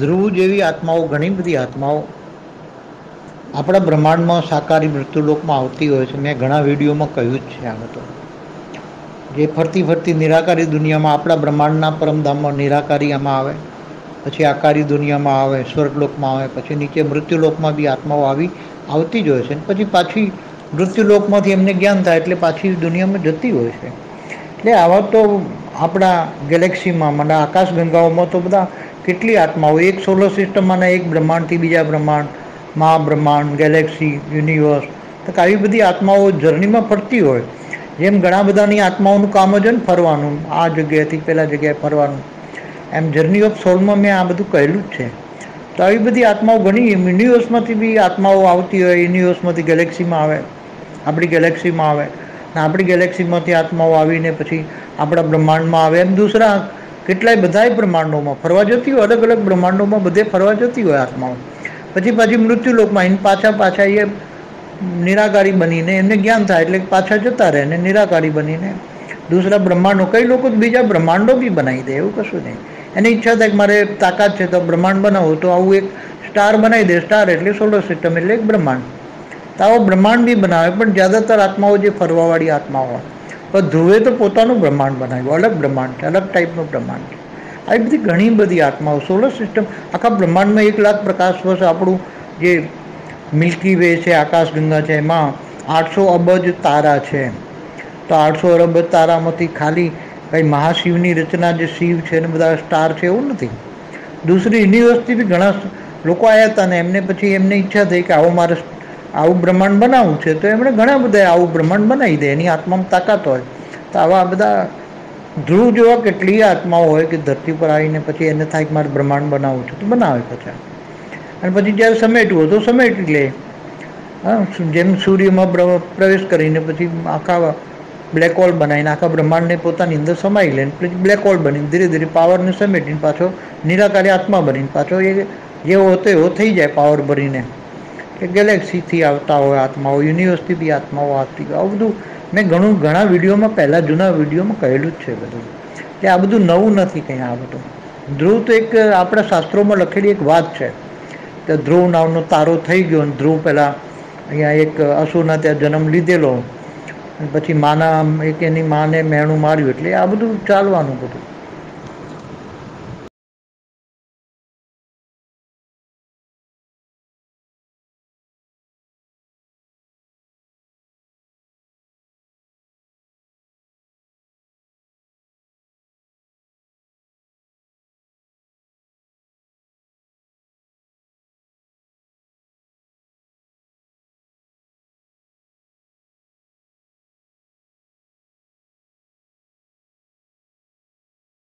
ધ્રુવ જેવી આત્માઓ, ઘણી બધી આત્માઓ આપણા બ્રહ્માંડમાં સાકારી મૃત્યુલોકમાં આવતી હોય છે. મેં ઘણા વિડીયોમાં કહ્યું જ છે આ તો જે ફરતી ફરતી નિરાકારી દુનિયામાં આપણા બ્રહ્માંડના પરમધામમાં નિરાકારી આમાં આવે, પછી આકારી દુનિયામાં આવે, સ્વર્ગલોકમાં આવે, પછી નીચે મૃત્યુલોકમાં બી આત્માઓ આવી, આવતી જ હોય છે. પછી પાછી મૃત્યુલોકમાંથી એમને જ્ઞાન થાય એટલે પાછી દુનિયામાં જતી હોય છે. એટલે આવા તો આપણા ગેલેક્સીમાં, મને આકાશગંગાઓમાં તો બધા કેટલી આત્માઓ? એક સોલર સિસ્ટમમાંના એક બ્રહ્માંડથી બીજા બ્રહ્માંડ, મહાબ્રહ્માંડ ગેલેક્સી યુનિવર્સ તો આવી બધી આત્માઓ જર્નીમાં ફરતી હોય. જેમ ઘણા બધાની આત્માઓનું કામ જ ને ફરવાનું, આ જગ્યાએથી પેલા જગ્યાએ ફરવાનું. એમ જર્ની ઓફ સોલમાં મેં આ બધું કહેલું જ છે. તો આવી બધી આત્માઓ ઘણી યુનિવર્સમાંથી બી આત્માઓ આવતી હોય યુનિવર્સમાંથી ગેલેક્સીમાં આવે, આપણી ગેલેક્સીમાં આવે. અને આપણી ગેલેક્સીમાંથી આત્માઓ આવીને પછી આપણા બ્રહ્માંડમાં આવે. એમ દૂસરા કેટલાય બધાય બ્રહ્માંડોમાં ફરવા જતી હોય, અલગ અલગ બ્રહ્માંડોમાં બધે ફરવા જતી હોય આત્માઓ. પછી પાછી મૃત્યુલોકમાં એને પાછા પાછા એ નિરાકારી બનીને એમને જ્ઞાન થાય એટલે પાછા જતા રહે ને નિરાકારી બનીને દૂસરા બ્રહ્માંડો, કઈ લોકો બીજા બ્રહ્માંડો બી બનાવી દે એવું કશું નહીં. એની ઈચ્છા થાય કે મારે તાકાત છે તો બ્રહ્માંડ બનાવો, તો આવું એક સ્ટાર બનાવી દે, સ્ટાર એટલે સોલર સિસ્ટમ એટલે એક બ્રહ્માંડ. તો આવો બ્રહ્માંડ બી બનાવે, પણ જ્યાદાતર આત્માઓ જે ફરવાવાળી આત્માઓ હોય પણ ધ્રુવે તો પોતાનું બ્રહ્માંડ બનાવ્યું, અલગ બ્રહ્માંડ છે, અલગ ટાઈપનું બ્રહ્માંડ છે. આવી બધી ઘણી બધી આત્માઓ સોલર સિસ્ટમ આખા બ્રહ્માંડમાં એક લાખ પ્રકાશ વર્ષ આપણું જે મિલ્કી વે છે, આકાશગંગા છે, એમાં આઠસો અબજ તારા છે. તો આઠસો અરબ તારામાંથી ખાલી કંઈ મહાશિવની રચના જે શિવ છે ને બધા સ્ટાર છે એવું નથી. દૂસરી યુનિવર્સિટી બી ઘણા લોકો આવ્યા હતા ને એમને પછી એમને ઈચ્છા થઈ કે આવો મારે આવું બ્રહ્માંડ બનાવવું છે, તો એમણે ઘણા બધા આવું બ્રહ્માંડ બનાવી દે, એની આત્મામાં તાકાત હોય. તો આવા બધા ધ્રુવ જેવા કેટલી આત્માઓ હોય કે ધરતી પર આવીને પછી એને થાય કે મારે બ્રહ્માંડ બનાવવું છે, તો બનાવે પછી. અને પછી જ્યારે સમેટવું તો સમેટી લે. હા જેમ સૂર્યમાં પ્રવેશ કરીને પછી આખા બ્લેક હોલ બનાવીને આખા બ્રહ્માંડને પોતાની અંદર સમાઈ લે પછી બ્લેક હોલ બનીને ધીરે ધીરે પાવરને સમેટીને પાછો નિરાકારી આત્મા બનીને પાછો એ, જેવો હતો એવો થઈ જાય પાવર ભરીને. કે ગેલેક્સીથી આવતા હોય આત્માઓ યુનિવર્સથી બી આત્માઓ આવતી આવું બધું મેં ઘણું, ઘણા વિડીયોમાં, પહેલાં જૂના વિડીયોમાં કહેલું જ છે બધું. કે આ બધું નવું નથી કંઈ આ બધું. ધ્રુવ તો એક આપણા શાસ્ત્રોમાં લખેલી એક વાત છે કે ધ્રુવ નામનો તારો થઈ ગયો અને ધ્રુવ પહેલાં અહીંયા એક અસુરના ત્યાં જન્મ લીધેલો. પછી માના, એક એની માને મેણું માર્યું એટલે આ બધું ચાલવાનું બધું.